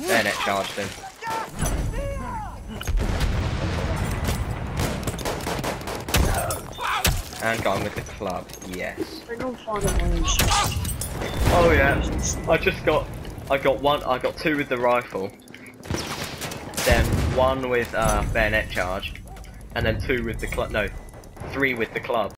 Bayonet charged him. And got him with the club, yes. Oh yeah, I just got, I got one, I got two with the rifle, then one with uh, bayonet charge, and then two with the club, no, three with the club.